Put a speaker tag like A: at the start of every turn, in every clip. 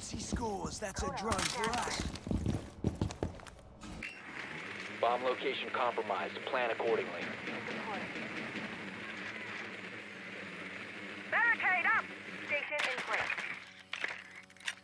A: shoots, he scores. That's a drone for us.
B: Bomb location compromised. Plan accordingly.
C: Barricade up! Station in place.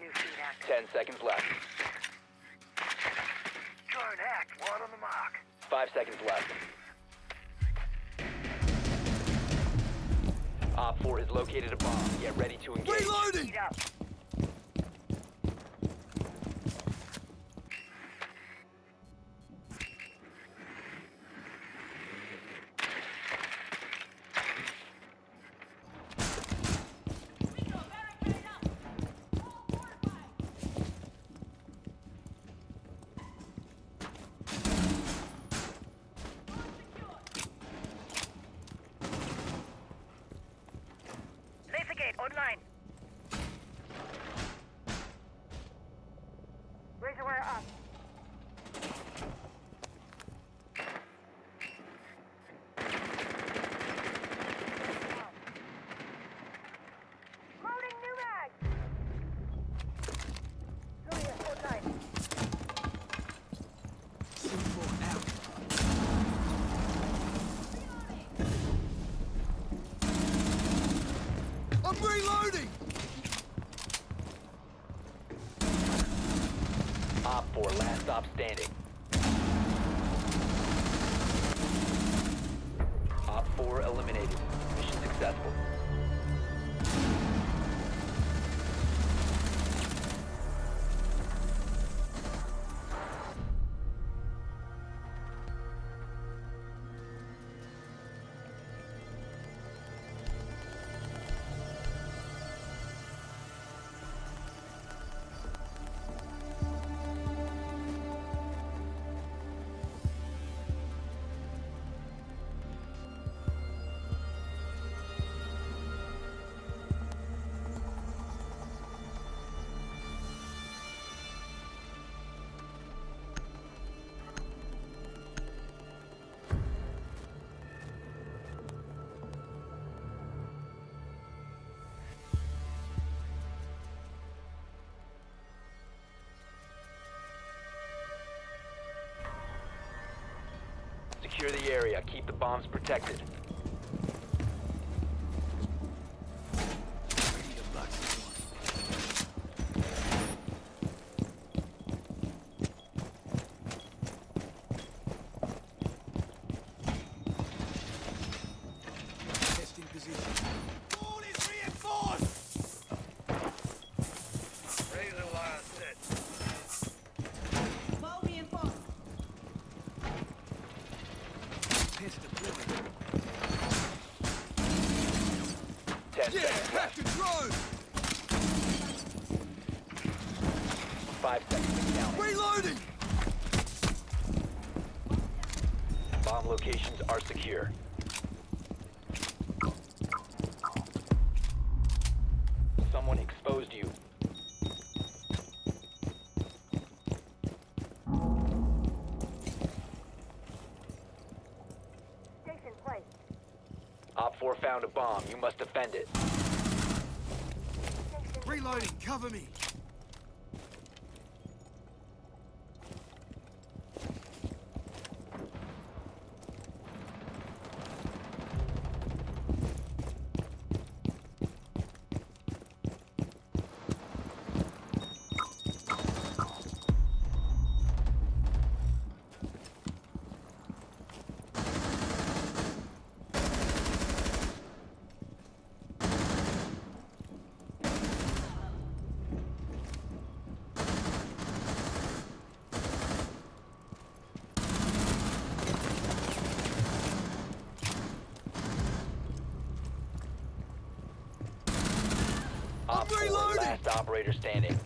C: New feed active.
B: Ten seconds left.
C: Turn hacked. One on the mark.
B: Five seconds left. OPFOR has located a bomb. Get ready to engage.
A: Reloading!
C: Feed up. Laser gate online. Razor wire up. Loading new mag. Julia, hold tight.
A: C4 out. I'm reloading!
B: Op 4, stop standing. Area. Keep the bombs protected.
A: Ready to bust. Testing position. All is reinforced!
C: Razor wire set.
A: Test deployed.
B: Ten
A: Yeah,
B: seconds
A: hack
B: left.
A: the drone!
B: Five seconds and counting.
A: Reloading!
B: Bomb locations are secure. Someone exposed you.
C: Station place.
B: 4 found a bomb. You must defend it.
A: Reloading, cover me!
B: OPFOR,
A: reloading!
B: last operator standing.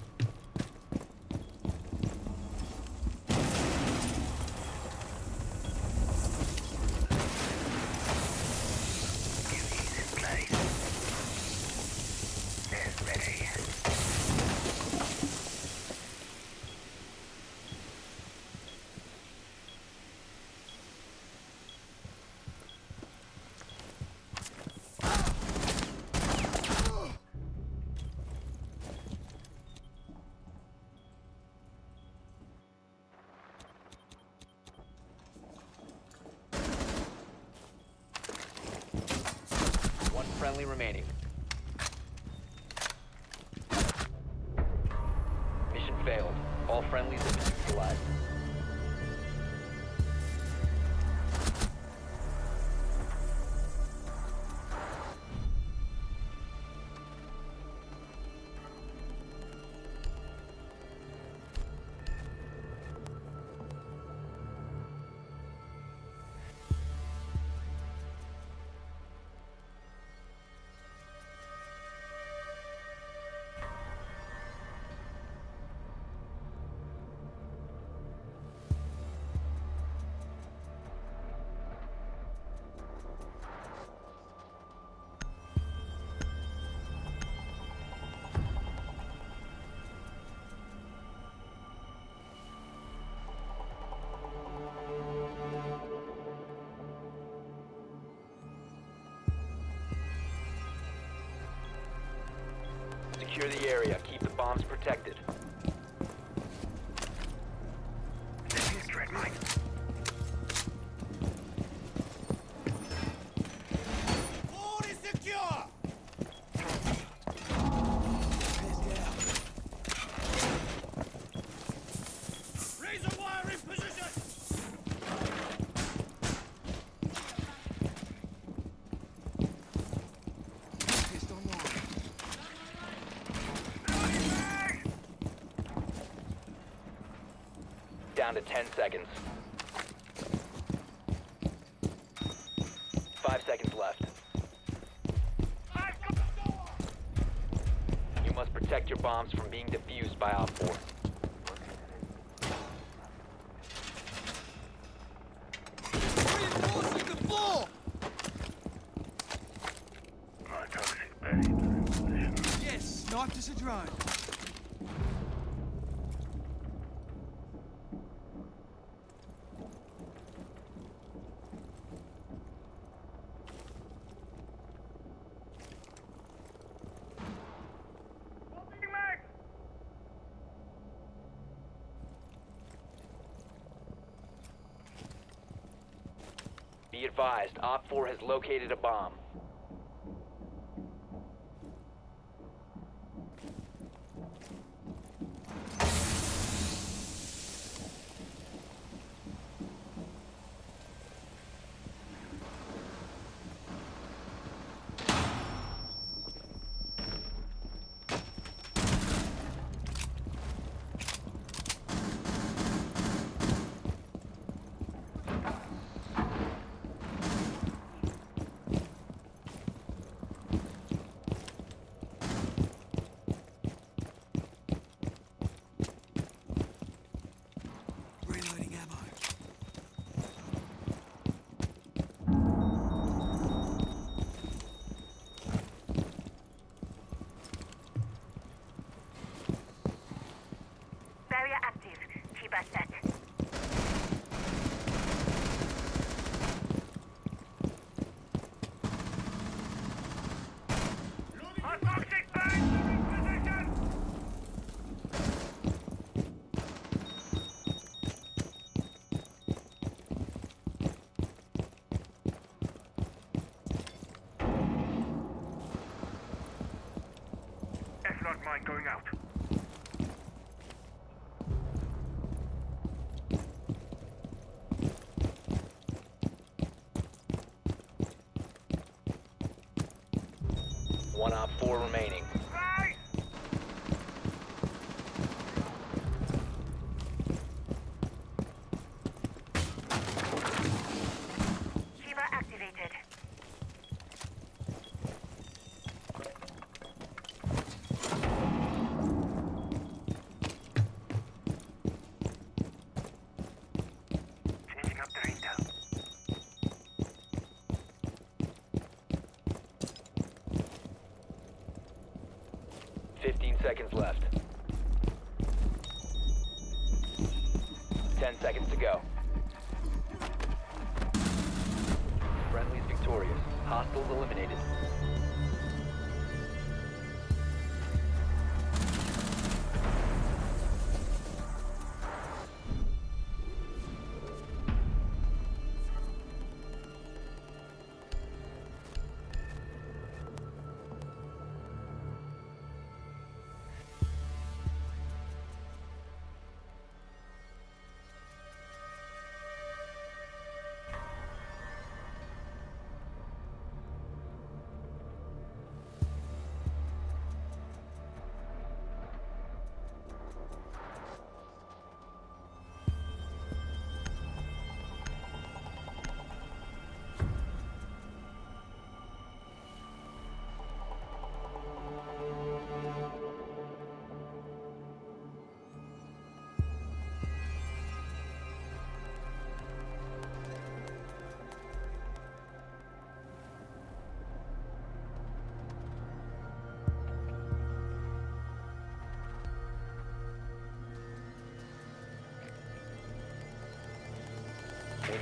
B: Area. Keep the bombs protected. 10 seconds. Five seconds left. You must protect your bombs from being defused by OPFOR.
A: Reinforcing the floor! Yes, sniped us a drone.
B: Advised, OPFOR has located a bomb.
D: Going out.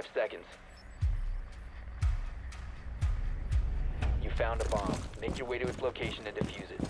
B: five seconds. You found a bomb. Make your way to its location and defuse it.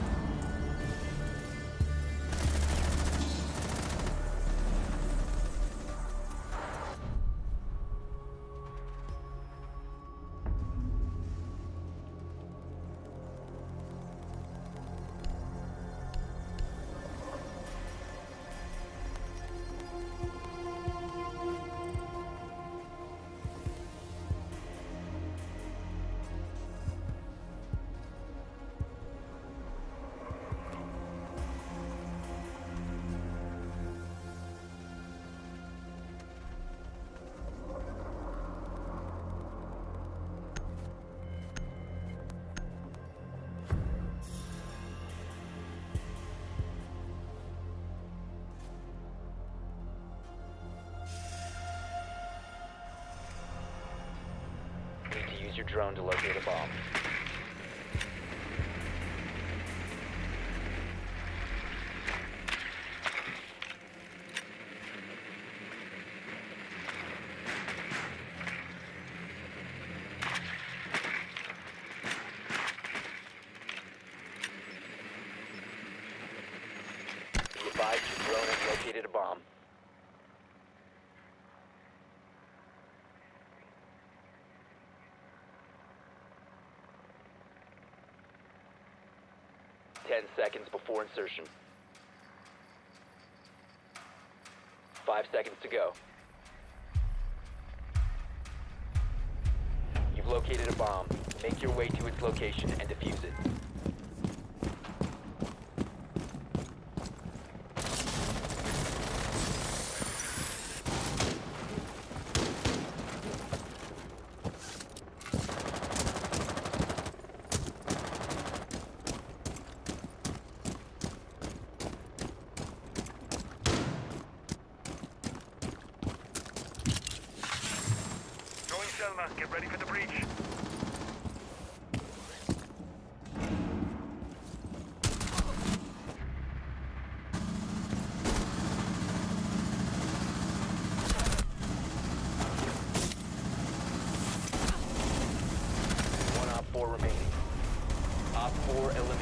B: Your drone to locate a bomb. Be advised your drone has located a bomb. Ten seconds before insertion. Five seconds to go. You've located a bomb. Make your way to its location and defuse it.
D: more eliminated.